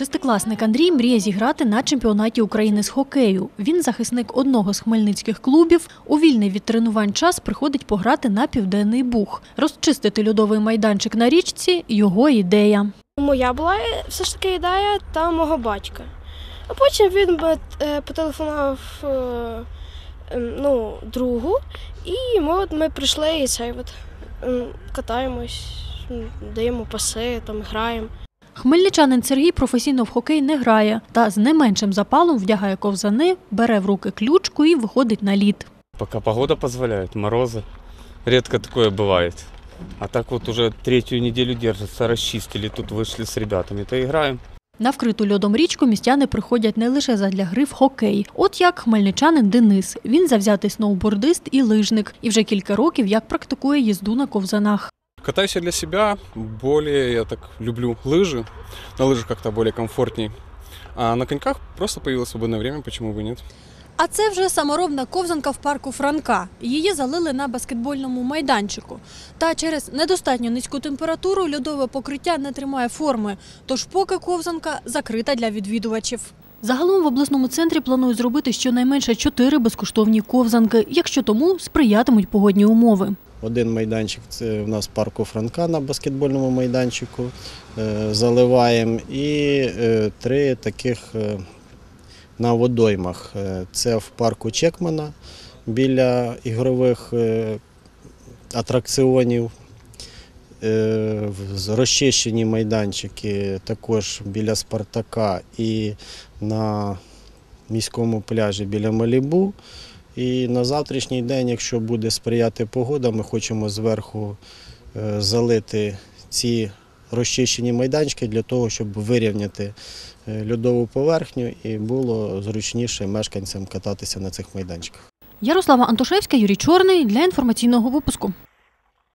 Шестикласник Андрій мріє зіграти на чемпіонаті України з хокею. Він захисник одного з хмельницьких клубів. У вільний від тренувань час приходить пограти на південний буг. Розчистити льодовий майданчик на річці його ідея. Моя була е, все ж таки ідея та мого батька. А потім він е, потелефонував е, ем, ну, другу, і ми, от, ми прийшли і цей от, ем, катаємось, даємо паси, там граємо. Хмельничанин Сергій професійно в хокей не грає та з не меншим запалом вдягає ковзани, бере в руки ключку і виходить на лід. Пока погода позволяет, морозы. Редко такое бывает. А так вот уже третью неделю держится, расчистили, тут вышли с ребятами, то играем. На вкриту льодом річку містяни приходять не лише задля гри в хокей. От як хмельничанин Денис. Він завзятий сноубордист і лижник, і вже кілька років як практикує їзду на ковзанах. Катаюсь я для себя, более я так люблю лыжи. На лыжах как-то более комфортней. А на коньках просто появилось свободное время, почему бы и нет. А це вже саморобна ковзанка в парку Франка. Її залили на баскетбольному майданчику. Та через недостатньо низьку температуру льодове покриття не тримає форми, тож поки ковзанка закрита для відвідувачів. Загалом в обласному центрі планують зробити щонайменше чотири безкоштовні ковзанки, якщо тому сприятимуть погодні умови. Один майданчик це в нас парку Франка на баскетбольному майданчику. е, Заливаємо. І е, три таких е, на водоймах. Це в парку Чекмана біля ігрових атракціонів. Розчищені майданчики також біля Спартака і на міському пляжі біля Малібу. І на завтрашній день, якщо буде сприяти погода, ми хочемо зверху е, залити ці розчищені майданчики для того, щоб вирівняти е, льодову поверхню і було зручніше мешканцям кататися на цих майданчиках. Ярослава Антошевська, Юрій Чорний для інформаційного випуску.